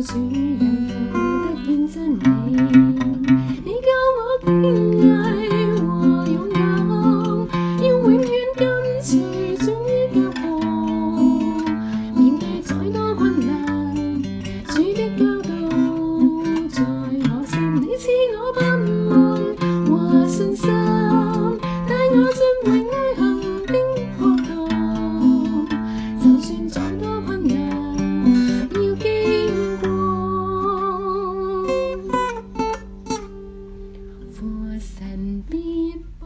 主人得見真理，你教我點解？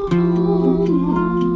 Oh,